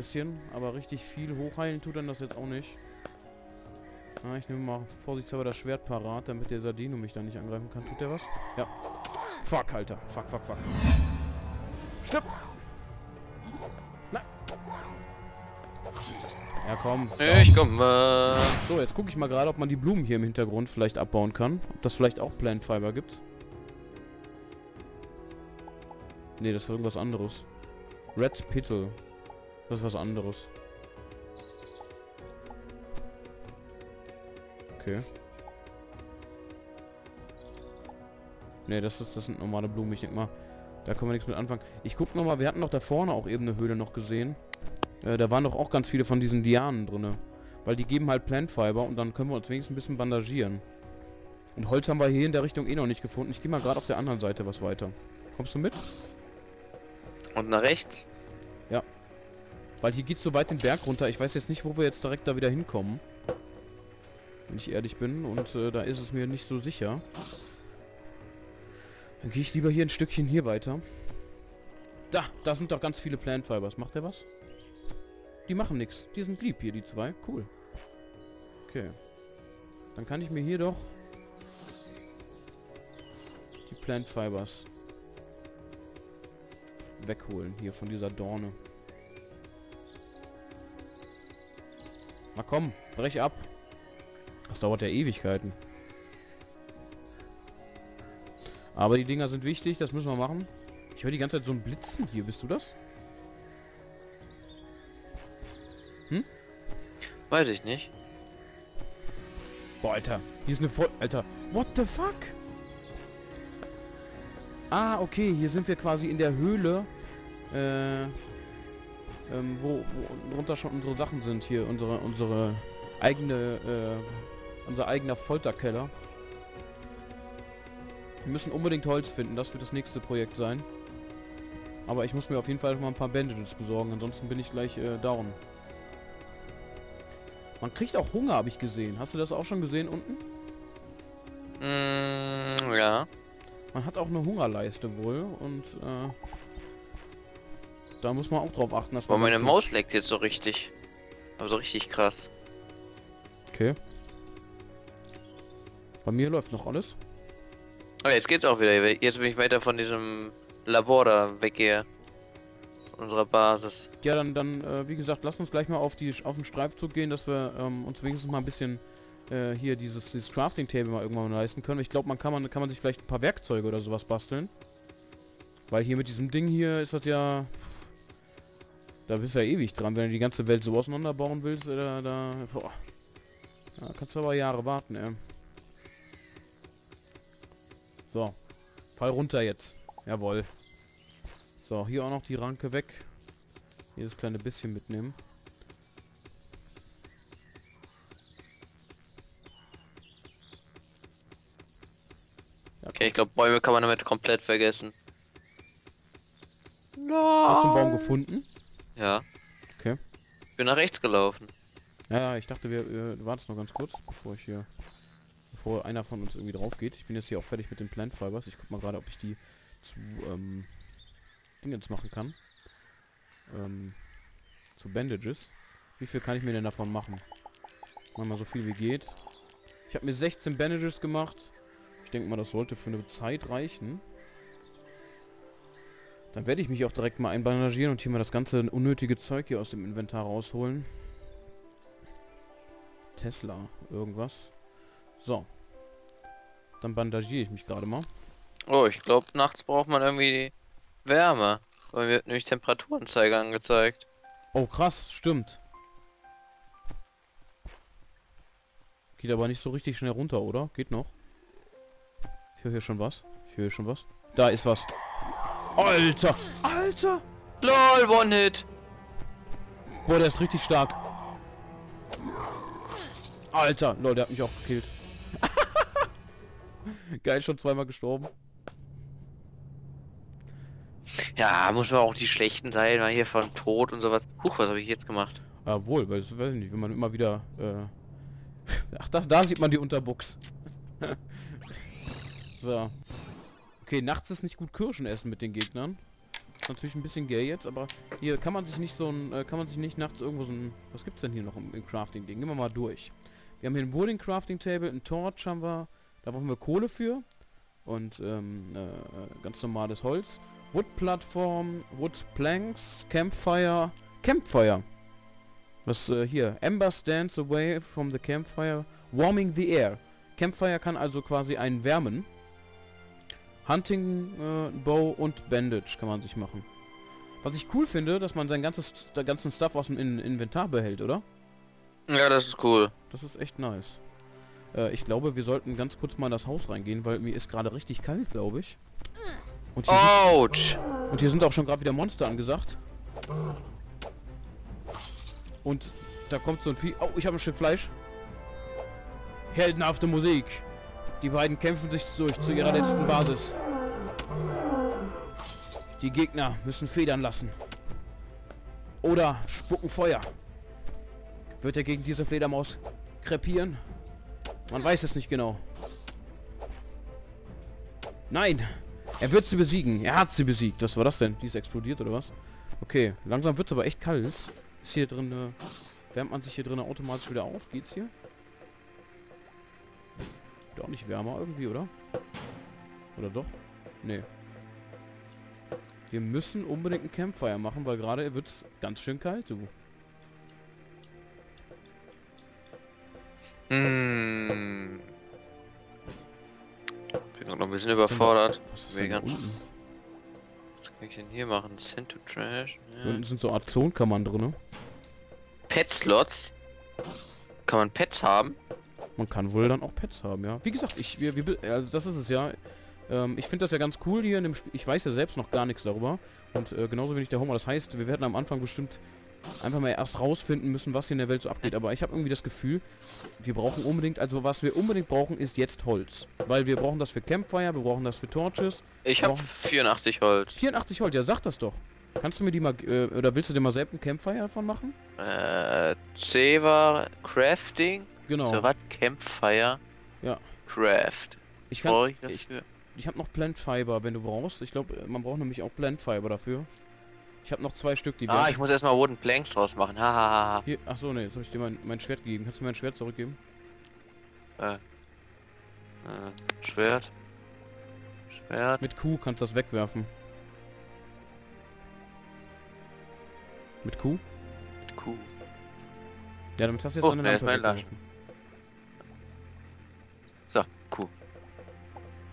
bisschen, aber richtig viel hochheilen tut dann das jetzt auch nicht. Ah, ich nehme mal vorsichtshalber das Schwert parat, damit der Sardino mich da nicht angreifen kann. Tut der was? Ja. Fuck, Alter. Fuck, fuck, fuck. Stopp! Na. Ja, komm. Ich komm mal. So, jetzt gucke ich mal gerade, ob man die Blumen hier im Hintergrund vielleicht abbauen kann. Ob das vielleicht auch Plant Fiber gibt. Nee, das ist irgendwas anderes. Red Pittle. Das ist was anderes. Okay. Nee, das, ist, das sind normale Blumen. Ich denke mal, da können wir nichts mit anfangen. Ich guck noch mal, wir hatten doch da vorne auch eben eine Höhle noch gesehen. Äh, da waren doch auch ganz viele von diesen Lianen drinne. Weil die geben halt Plant Fiber und dann können wir uns wenigstens ein bisschen bandagieren. Und Holz haben wir hier in der Richtung eh noch nicht gefunden. Ich gehe mal gerade auf der anderen Seite was weiter. Kommst du mit? Und nach rechts? Weil hier geht's so weit den Berg runter. Ich weiß jetzt nicht, wo wir jetzt direkt da wieder hinkommen. Wenn ich ehrlich bin. Und äh, da ist es mir nicht so sicher. Dann gehe ich lieber hier ein Stückchen hier weiter. Da, da sind doch ganz viele Plant Fibers. Macht der was? Die machen nichts. Die sind lieb hier, die zwei. Cool. Okay. Dann kann ich mir hier doch die Plant Fibers wegholen. Hier von dieser Dorne. Na komm, brech ab. Das dauert ja Ewigkeiten. Aber die Dinger sind wichtig, das müssen wir machen. Ich höre die ganze Zeit so ein Blitzen hier, bist du das? Weiß ich nicht. Boah, Alter. Hier ist eine voll... Alter. What the fuck? Ah, okay. Hier sind wir quasi in der Höhle. Äh... Ähm, wo, wo drunter schon unsere Sachen sind. Hier unsere, unsere eigene, äh, unser eigener Folterkeller. Wir müssen unbedingt Holz finden. Das wird das nächste Projekt sein. Aber ich muss mir auf jeden Fall mal ein paar Bandages besorgen. Ansonsten bin ich gleich äh, down. Man kriegt auch Hunger, habe ich gesehen. Hast du das auch schon gesehen unten? Mm, ja. Man hat auch eine Hungerleiste wohl und äh, da muss man auch drauf achten, dass Aber man... meine dann- Maus leckt jetzt so richtig. Aber so richtig krass. Okay. Bei mir läuft noch alles. Aber jetzt geht's auch wieder. Jetzt bin ich weiter von diesem Labor da weggehe. Von unserer Basis. Ja, dann, dann äh, wie gesagt, lass uns gleich mal auf, die, auf den Streifzug gehen, dass wir ähm, uns wenigstens mal ein bisschen äh, hier dieses, dieses Crafting-Table mal irgendwann mal leisten können. Ich glaube, man kann, man kann man sich vielleicht ein paar Werkzeuge oder sowas basteln. Weil hier mit diesem Ding hier ist das ja... Da bist du ja ewig dran, wenn du die ganze Welt so auseinanderbauen willst, äh, da, da, boah. Da kannst du aber Jahre warten, ey. So. Fall runter jetzt. Jawohl. So, hier auch noch die Ranke weg. Hier das kleine bisschen mitnehmen. Okay, ich glaube, Bäume kann man damit komplett vergessen. Hast du einen Baum gefunden? Ja. Okay. Ich bin nach rechts gelaufen. Ja, ja, ich dachte, wir äh, warten noch ganz kurz, bevor ich hier, bevor einer von uns irgendwie drauf geht. Ich bin jetzt hier auch fertig mit den Plant Fibers. Ich guck mal gerade, ob ich die zu ähm, Dingens machen kann. Ähm, zu Bandages. Wie viel kann ich mir denn davon machen? Machen mal so viel wie geht. Ich habe mir 16 Bandages gemacht. Ich denke mal, das sollte für eine Zeit reichen. Dann werde ich mich auch direkt mal einbandagieren und hier mal das ganze unnötige Zeug hier aus dem Inventar rausholen. Tesla, irgendwas. So. Dann bandagiere ich mich gerade mal. Oh, ich glaube, nachts braucht man irgendwie Wärme. Weil mir wird nämlich Temperaturanzeige angezeigt. Oh, krass, stimmt. Geht aber nicht so richtig schnell runter, oder? Geht noch. Ich höre hier schon was. Ich höre hier schon was. Da ist was. Alter! Alter! LOL, One-Hit! Boah, der ist richtig stark. Alter! Lol, der hat mich auch gekillt. Geil, schon zweimal gestorben. Ja, muss man auch die schlechten sein, mal hier von Tod und sowas. Huch, was habe ich jetzt gemacht? Jawohl, weil das weiß ich nicht, wenn man immer wieder. Äh Ach, das, da sieht man die Unterbuchs. so. Okay, nachts ist nicht gut Kirschen essen mit den Gegnern. natürlich ein bisschen gay jetzt, aber hier kann man sich nicht so ein, äh, kann man sich nicht nachts irgendwo so ein, was gibt's denn hier noch im, im Crafting-Ding? Gehen wir mal durch. Wir haben hier ein Wooden Crafting Table, ein Torch haben wir, da brauchen wir Kohle für und ähm, äh, ganz normales Holz. Wood Plattform, Wood Planks, Campfire, Campfire. Was äh, hier? Ember stands away from the campfire, warming the air. Campfire kann also quasi einen wärmen. Hunting äh, Bow und Bandage kann man sich machen. Was ich cool finde, dass man sein ganzes der ganzen Stuff aus dem In Inventar behält, oder? Ja, das ist cool. Das ist echt nice. Äh, ich glaube, wir sollten ganz kurz mal in das Haus reingehen, weil mir ist gerade richtig kalt, glaube ich. Und hier, Autsch! sind, und hier sind auch schon gerade wieder Monster angesagt. Und da kommt so ein Vieh. Oh, ich habe ein Stück Fleisch. Heldenhafte Musik. Die beiden kämpfen sich durch zu ihrer letzten Basis. Die Gegner müssen federn lassen. Oder spucken Feuer. Wird er gegen diese Fledermaus krepieren? Man weiß es nicht genau. Nein! Er wird sie besiegen. Er hat sie besiegt. Was war das denn? Die ist explodiert oder was? Okay, langsam wird es aber echt kalt. Ist hier drin, äh, wärmt man sich hier drin automatisch wieder auf? Geht's hier? Auch nicht wärmer irgendwie, oder? Oder doch? Nee. Wir müssen unbedingt ein Campfire machen, weil gerade wird es ganz schön kalt, du. Hm. Bin noch ein bisschen überfordert. Was ist denn? Was kann ich denn hier machen? Send to Trash. Ja. unten sind so Art Klonkammern drin. Pet-Slots. Kann man Pets haben? Man kann wohl dann auch Pets haben, ja. Wie gesagt, ich, wir, wir, also das ist es ja. Ähm, ich finde das ja ganz cool hier in dem Spiel. Ich weiß ja selbst noch gar nichts darüber. Und äh, genauso wenig der Homer. Das heißt, wir werden am Anfang bestimmt einfach mal erst rausfinden müssen, was hier in der Welt so abgeht. Aber ich habe irgendwie das Gefühl, wir brauchen unbedingt, also was wir unbedingt brauchen, ist jetzt Holz. Weil wir brauchen das für Campfire, wir brauchen das für Torches. Ich habe Warum? 84 Holz. 84 Holz, ja sag das doch. Kannst du mir die mal, äh, oder willst du dir mal selbst ein Campfire davon machen? Äh, C war Crafting. Genau. So was? Campfire. Ja. Craft. Ich kann, ich ich, habe noch Plant Fiber, wenn du brauchst. Ich glaube, man braucht nämlich auch Plant Fiber dafür. Ich habe noch zwei Stück, die Ah, ich muss erstmal Wooden Planks draus machen. Hahaha. Hier, ach so, nee, jetzt habe ich dir mein, mein Schwert gegeben. Kannst du mir mein Schwert zurückgeben? äh, Schwert. Schwert. Mit Q kannst du das wegwerfen. Mit Q? Mit Kuh. Ja, damit hast du jetzt Oh, eine Lampe mein Lasch. So, Kuh.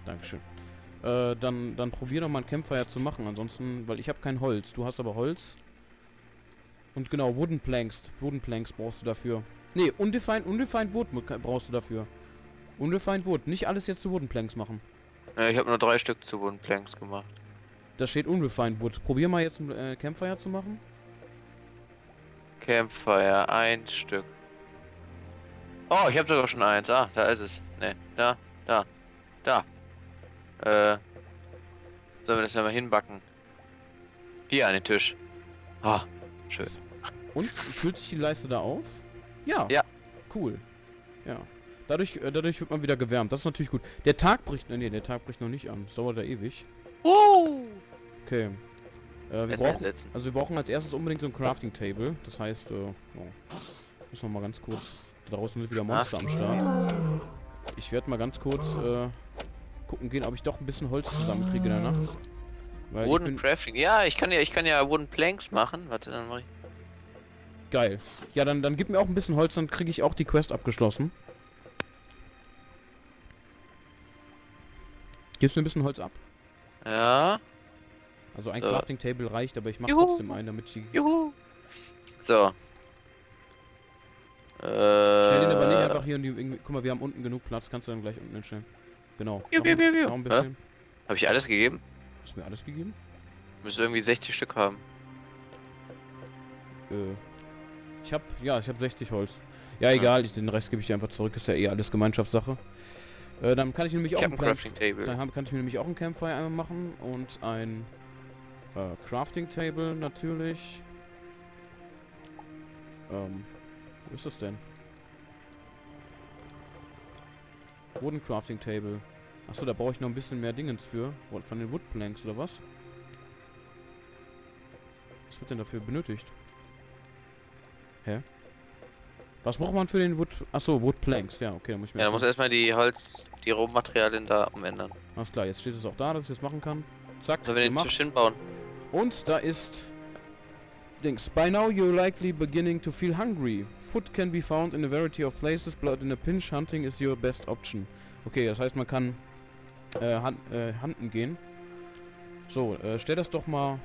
Dankeschön. Äh, dann, dann probier doch mal ein Campfire zu machen. Ansonsten, weil ich habe kein Holz. Du hast aber Holz. Und genau, Wooden Planks. Wooden Planks brauchst du dafür. Nee, undefined, undefined Wood brauchst du dafür. Undefined Wood. Nicht alles jetzt zu Wooden Planks machen. Äh, ich habe nur drei Stück zu Wooden Planks gemacht. Da steht undefined Wood. Probier mal jetzt ein äh, Campfire zu machen. Campfire, ein Stück. Oh, ich habe sogar schon eins. Ah, da ist es. Ne, da, da, da. Äh, sollen wir das ja mal hinbacken? Hier an den Tisch. Ah, schön. Und fühlt sich die Leiste da auf? Ja. Ja. Cool. Ja. Dadurch, äh, dadurch wird man wieder gewärmt. Das ist natürlich gut. Der Tag bricht. Nee, der Tag bricht noch nicht an. Das dauert da ewig. Uh, Okay. Äh, wir brauchen, also wir brauchen als erstes unbedingt so ein Crafting Table. Das heißt, äh, oh, müssen wir mal ganz kurz. Da draußen sind wieder Monster am Start. Ich werde mal ganz kurz äh, gucken gehen, ob ich doch ein bisschen Holz zusammenkriege in der Nacht. Weil Wooden Crafting. Ja, ich kann ja, ich kann ja Wooden Planks machen. Warte, dann mache ich. geil. Ja, dann, dann gib mir auch ein bisschen Holz, dann kriege ich auch die Quest abgeschlossen. Gibst du ein bisschen Holz ab? Ja, Also ein So. Crafting Table reicht, aber ich mache trotzdem einen, damit ich die juhu. So. Äh, Stell den aber nicht einfach hier in die. Guck mal, wir haben unten genug Platz, kannst du dann gleich unten hinstellen. Genau. Noch ein- juhu, juhu. noch ein Hä? bisschen. Habe ich alles gegeben? Hast du mir alles gegeben? Müsste irgendwie 60 Stück haben. Äh. Ich hab. Ja, ich hab 60 Holz. Ja, egal, ich, den Rest gebe ich dir einfach zurück, ist ja eh alles Gemeinschaftssache. Äh, dann kann ich nämlich Ich auch ein Crafting Table. Dann hab, kann ich mir nämlich auch ein Campfire einmal machen und ein äh, Crafting Table natürlich. Ähm, wo ist das denn? Wooden Crafting Table. Achso, da brauche ich noch ein bisschen mehr Dingens für. Von den Wood Planks oder was? Was wird denn dafür benötigt? Hä? Was braucht man für den Wood... Achso, Wood Planks. Ja, okay, dann muss ich mir Ja, da das muss mal- erstmal die Holz, die Rohmaterialien da umändern. Alles klar, jetzt steht es auch da, dass ich das machen kann. Zack, Sollen wir den gemacht. Tisch hinbauen? Und da ist... Dings. By now you're likely beginning to feel hungry. Food can be found in a variety of places, but in a pinch hunting is your best option. Okay, das heißt man kann äh, han äh, handen gehen. So, äh, stell das doch mal...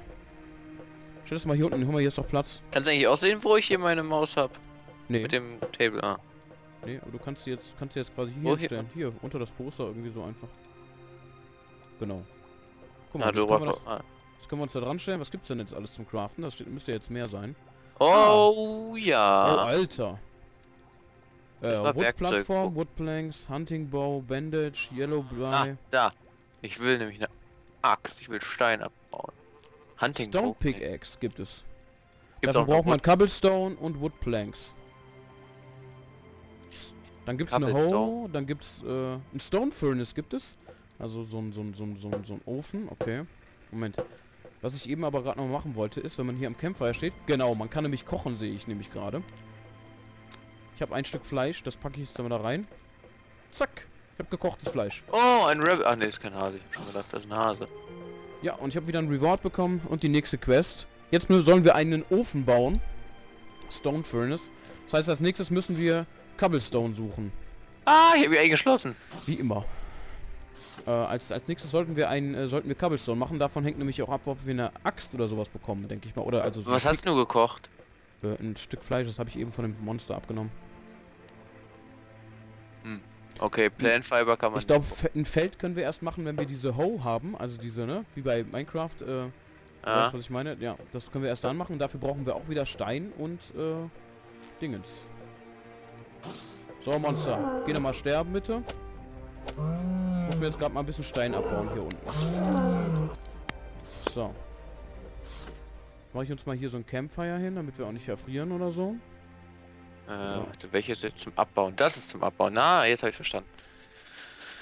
Stell das mal hier unten, hol mal, hier ist doch Platz. Kannst du eigentlich auch sehen, wo ich hier meine Maus hab? Nee, Mit dem Table, ah. nee, aber du kannst sie jetzt, kannst sie jetzt quasi hier Wo hier? unter das Poster irgendwie so einfach. Genau. Guck Ah, jetzt du das, ah. Das können wir uns da dran stellen. Was gibt's denn jetzt alles zum Craften? Das steht, müsste jetzt mehr sein. Oh Oh, ja. Alter. Äh. Woodplattform, Woodplanks, Hunting Bow, Bandage, Yellow Ah, Bly, da. Ich will nämlich eine Axt. Ich will Stein abbauen. Hunting Stone Bow. Nee, Pickaxe gibt es. Gibt Dafür braucht man Wood- Cobblestone und Woodplanks. Dann gibt's eine. Hoe, dann gibt's äh, ein Stone Furnace gibt es. Also so ein, so ein, so ein, so ein, so ein Ofen, okay. Moment. Was ich eben aber gerade noch machen wollte, ist, wenn man hier am Campfire steht, genau, man kann nämlich kochen, sehe ich nämlich gerade. Ich habe ein Stück Fleisch, das packe ich jetzt mal da rein. Zack, ich habe gekochtes Fleisch. Oh, ein Rabbit. Ach nee, ist kein Hase. Ich hab schon gedacht, das ist ein Hase. Ja, und ich habe wieder ein Reward bekommen und die nächste Quest. Jetzt sollen wir einen Ofen bauen. Stone Furnace. Das heißt, als nächstes müssen wir Cobblestone suchen. Ah, ich hab mich eingeschlossen. Wie immer. Äh, als, als nächstes sollten wir einen, äh, sollten wir Cobblestone machen. Davon hängt nämlich auch ab, ob wir eine Axt oder sowas bekommen, denke ich mal. Oder also so Was ein, hast du gekocht? Äh, ein Stück Fleisch, das habe ich eben von dem Monster abgenommen. Okay, Plant Fiber kann man. Ich glaube, ein Feld können wir erst machen, wenn wir diese Hoe haben. Also diese, ne? Wie bei Minecraft. Äh, Ah, Weißt was ich meine? Ja, das können wir erst dann machen. Dafür brauchen wir auch wieder Stein und äh, Dingens. So, Monster. Geh doch mal sterben, bitte. Ich muss mir jetzt gerade mal ein bisschen Stein abbauen hier unten. So. Mache ich uns mal hier so ein Campfire hin, damit wir auch nicht erfrieren oder so. äh, warte, welches jetzt zum Abbauen? Das ist zum Abbauen. Na, jetzt habe ich verstanden.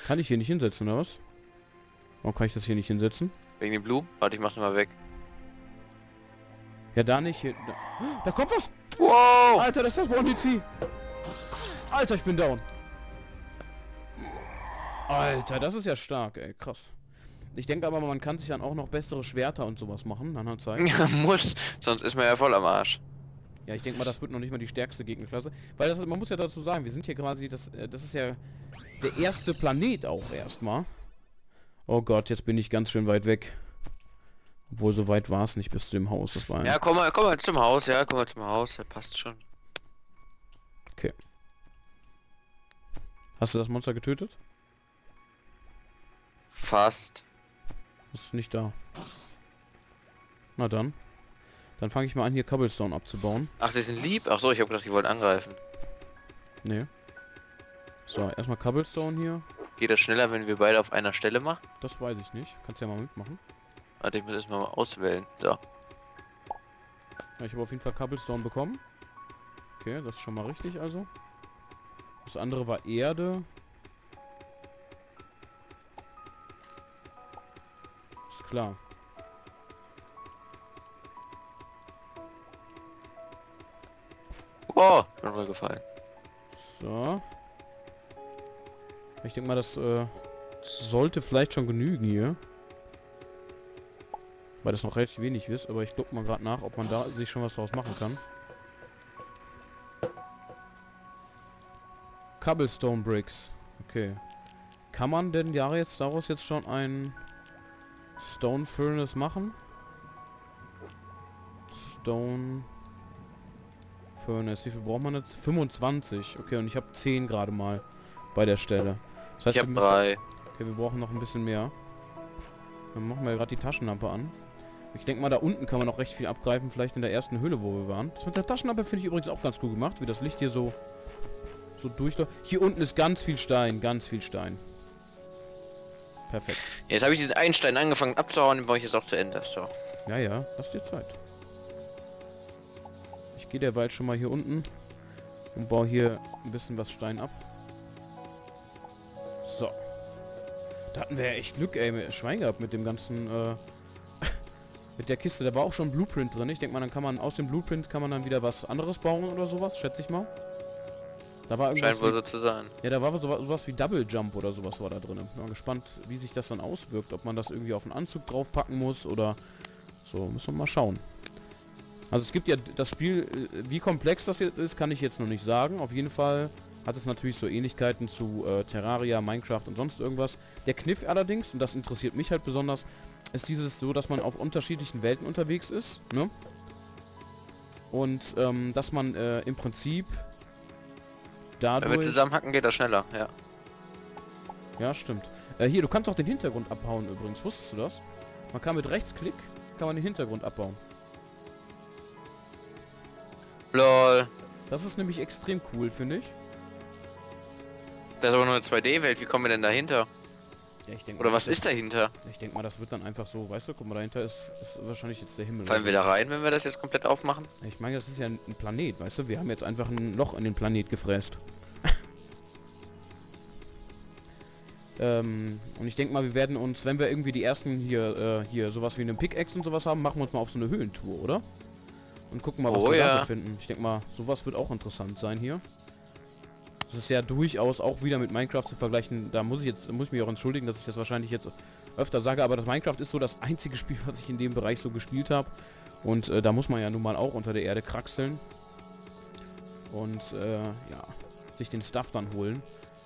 Kann ich hier nicht hinsetzen, oder was? Warum kann ich das hier nicht hinsetzen? Wegen den Blumen? Warte, ich mach's mal weg. Ja, da nicht. Hier, da, da kommt was! Wow! Alter, das ist das One-Hit-Vieh! Alter, ich bin down. Alter, das ist ja stark, ey. Krass. Ich denke aber, man kann sich dann auch noch bessere Schwerter und sowas machen, dann halt Zeit. Muss, sonst ist man ja voll am Arsch. Ja, ich denke mal, das wird noch nicht mal die stärkste Gegnerklasse. Weil das, man muss ja dazu sagen, wir sind hier quasi, das, äh, das ist ja der erste Planet auch erstmal. Oh Gott, jetzt bin ich ganz schön weit weg. Obwohl, so weit war es nicht bis zu dem Haus. Das war Ja, komm mal, komm mal zum Haus, ja, komm mal zum Haus, der passt schon. Hast du das Monster getötet? Fast. Das ist nicht da. Na dann. Dann fange ich mal an, hier Cobblestone abzubauen. Ach, die sind lieb? Ach so, ich habe gedacht, die wollen angreifen. Nee. So, erstmal Cobblestone hier. Geht das schneller, wenn wir beide auf einer Stelle machen? Das weiß ich nicht. Kannst ja mal mitmachen. Warte, ich muss erstmal mal auswählen. So. Ja, ich habe auf jeden Fall Cobblestone bekommen. Okay, das ist schon mal richtig also. Das andere war Erde. Klar. Wow, bin runtergefallen. So. Ich denke mal, das äh, sollte vielleicht schon genügen hier. Weil das noch relativ wenig ist, aber ich guck mal gerade nach, ob man da sich schon was draus machen kann. Cobblestone Bricks. Okay. Kann man denn ja jetzt daraus jetzt schon ein Stone Furnace machen? Stone Furnace. Wie viel braucht man jetzt? 25. Okay, und ich habe 10 gerade mal bei der Stelle. Das heißt, Ich wir habe müssen- drei. Okay, wir brauchen noch ein bisschen mehr. Dann machen wir gerade die Taschenlampe an. Ich denke mal, da unten kann man noch recht viel abgreifen, vielleicht in der ersten Höhle, wo wir waren. Das mit der Taschenlampe finde ich übrigens auch ganz cool gemacht, wie das Licht hier so so durchläuft. Hier unten ist ganz viel Stein, ganz viel Stein. Perfekt. Jetzt habe ich diesen einen Stein angefangen abzuhauen, den baue ich jetzt auch zu Ende. So. Ja, ja, lass dir Zeit. Ich gehe derweil schon mal hier unten und baue hier ein bisschen was Stein ab. So. Da hatten wir ja echt Glück, ey, mit Schwein gehabt mit dem ganzen, äh, Mit der Kiste, da war auch schon ein Blueprint drin. Ich denke mal, dann kann man aus dem Blueprint kann man dann wieder was anderes bauen oder sowas, schätze ich mal. Da war irgendwas Scheint wohl so zu sein. ja, da war sowas, sowas wie Double Jump oder sowas war da drin. Bin mal gespannt, wie sich das dann auswirkt. Ob man das irgendwie auf einen Anzug draufpacken muss oder so. Müssen wir mal schauen. Also es gibt ja das Spiel, äh, wie komplex das jetzt ist, kann ich jetzt noch nicht sagen. Auf jeden Fall hat es natürlich so Ähnlichkeiten zu äh, Terraria, Minecraft und sonst irgendwas. Der Kniff allerdings, und das interessiert mich halt besonders, ist dieses so, dass man auf unterschiedlichen Welten unterwegs ist, ne? Und ähm, dass man äh, im Prinzip Wenn wir dadurch... zusammenhacken, geht das schneller, ja. Ja, stimmt. Äh, hier, du kannst auch den Hintergrund abbauen übrigens. Wusstest du das? Man kann mit Rechtsklick, kann man den Hintergrund abbauen. Lol. Das ist nämlich extrem cool, finde ich. Das ist aber nur eine 2D-Welt, wie kommen wir denn dahinter? Ja, ich denke Oder was ist dahinter? Ich denke mal, das wird dann einfach so, weißt du, guck mal, dahinter ist, ist wahrscheinlich jetzt der Himmel. Fallen wir da rein, wenn wir das jetzt komplett aufmachen? Ich meine, das ist ja ein, ein Planet, weißt du? Wir haben jetzt einfach ein Loch in den Planet gefräst. ähm, und ich denke mal, wir werden uns, wenn wir irgendwie die ersten hier, äh, hier sowas wie einen Pickaxe und sowas haben, machen wir uns mal auf so eine Höhlentour, oder? Und gucken mal, was Oh wir da ja. so finden. Ich denke mal, sowas wird auch interessant sein hier. Das ist ja durchaus auch wieder mit Minecraft zu vergleichen. Da muss ich jetzt, muss ich mich auch entschuldigen, dass ich das wahrscheinlich jetzt öfter sage, aber das Minecraft ist so das einzige Spiel, was ich in dem Bereich so gespielt habe. Und äh, da muss man ja nun mal auch unter der Erde kraxeln. Und äh, ja, sich den Stuff dann holen.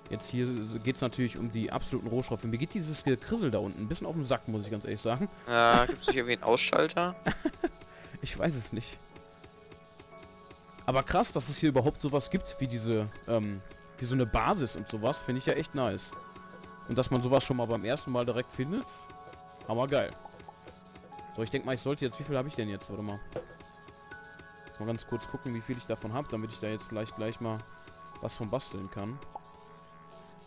Jetzt hier geht es natürlich um die absoluten Rohstoffe. Mir geht dieses Gekrissel da unten ein bisschen auf den Sack, muss ich ganz ehrlich sagen. Äh, gibt es nicht irgendwie einen Ausschalter? Ich weiß es nicht. Aber krass, dass es hier überhaupt sowas gibt, wie diese, ähm, wie so eine Basis und sowas, finde ich ja echt nice. Und dass man sowas schon mal beim ersten Mal direkt findet, aber geil. So, ich denke mal, ich sollte jetzt, wie viel habe ich denn jetzt? Warte mal. Jetzt mal ganz kurz gucken, wie viel ich davon habe, damit ich da jetzt vielleicht gleich mal was von basteln kann.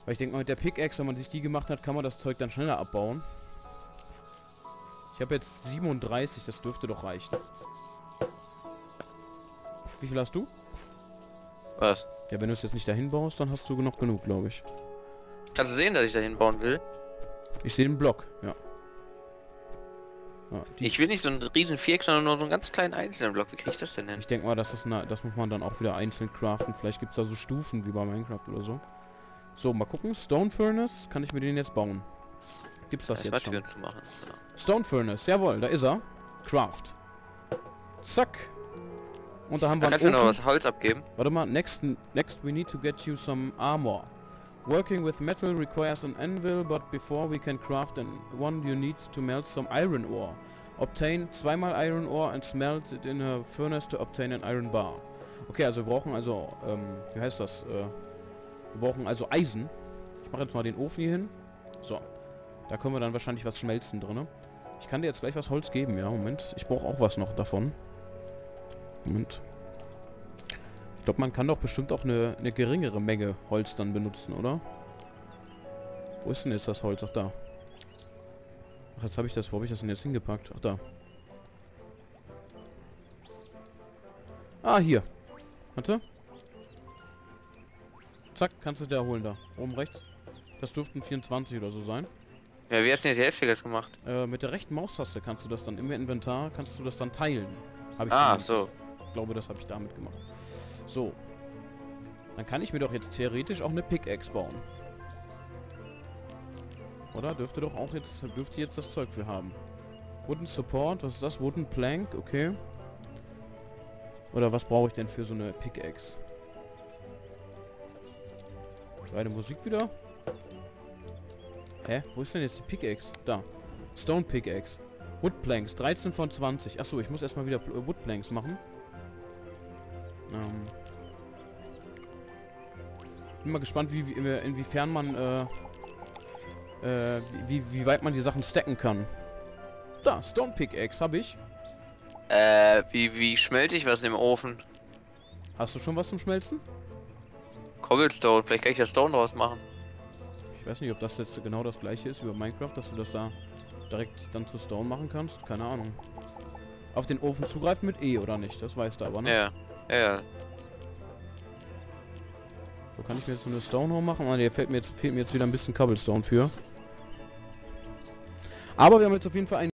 Weil ich denke mal, mit der Pickaxe, wenn man sich die gemacht hat, kann man das Zeug dann schneller abbauen. Ich habe jetzt 37, das dürfte doch reichen. Wie viel hast du? Was? Ja, wenn du es jetzt nicht dahin baust, dann hast du noch genug, glaube ich. Kannst du sehen, dass ich dahin bauen will? Ich sehe den Block, ja. ja Ich will nicht so einen riesen Viereck, sondern nur so einen ganz kleinen einzelnen Block. Wie krieg ich das denn hin? ich denke mal, das, ist eine, das muss man dann auch wieder einzeln craften. Vielleicht gibt es da so Stufen wie bei Minecraft oder so. So, mal gucken. Stone Furnace, kann ich mir den jetzt bauen? Gibt's das Erstmal jetzt schon? Zu machen. Ja. Stone Furnace, jawohl, da ist er. Craft. Zack. Und da haben wir Dann einen kannst du mir noch was Holz abgeben. Warte mal, next, next we need to get you some armor. Working with metal requires an anvil, but before we can craft an one you need to melt some iron ore. Obtain zweimal iron ore and smelt it in a furnace to obtain an iron bar. Okay, also wir brauchen also, ähm, wie heißt das? Äh, wir brauchen also Eisen. Ich mache jetzt mal den Ofen hier hin. So. Da können wir dann wahrscheinlich was schmelzen drin. Ich kann dir jetzt gleich was Holz geben, ja, Moment. Ich brauche auch was noch davon. Moment. Ich glaube, man kann doch bestimmt auch eine, eine geringere Menge Holz dann benutzen, oder? Wo ist denn jetzt das Holz? Ach, da. Ach, jetzt habe ich das... Wo habe ich das denn jetzt hingepackt? Ach, da. Ah, hier. Warte. Zack, kannst du dir holen da. Oben rechts. Das dürften 24 oder so sein. Ja, wie hast du denn die Hälfte jetzt gemacht? Äh, mit der rechten Maustaste kannst du das dann im Inventar, kannst du das dann teilen. Ah, so. Glaube, das habe ich damit gemacht. So. Dann kann ich mir doch jetzt theoretisch auch eine Pickaxe bauen. Oder? Dürfte doch auch jetzt, dürfte jetzt das Zeug für haben. Wooden Support, was ist das? Wooden Plank, okay. Oder was brauche ich denn für so eine Pickaxe? Beide Musik wieder? Hä? Wo ist denn jetzt die Pickaxe? Da. Stone Pickaxe. Wood Planks, 13 von 20. Achso, ich muss erstmal wieder äh, Wood Planks machen. Ähm. Bin mal gespannt, wie, wie, inwiefern man, äh, äh, wie, wie, weit man die Sachen stacken kann. Da, Stone Pickaxe habe ich. Äh, wie, wie schmelte ich was im Ofen? Hast du schon was zum Schmelzen? Cobblestone, vielleicht kann ich ja Stone draus machen. Ich weiß nicht, ob das jetzt genau das gleiche ist wie bei Minecraft, dass du das da direkt dann zu Stone machen kannst. Keine Ahnung. Auf den Ofen zugreifen mit E oder nicht? Das weißt du aber, ne? Ja, ja. So kann ich mir jetzt so eine Stone Home machen. Ah, der fällt mir jetzt, fehlt mir jetzt wieder ein bisschen Cobblestone für. Aber wir haben jetzt auf jeden Fall ein